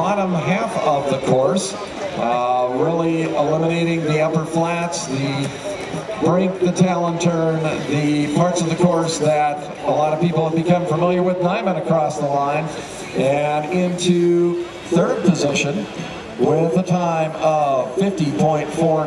bottom half of the course, uh, really eliminating the upper flats, the Brink, the talon turn, the parts of the course that a lot of people have become familiar with. Nyman across the line and into third position with a time of 50.4.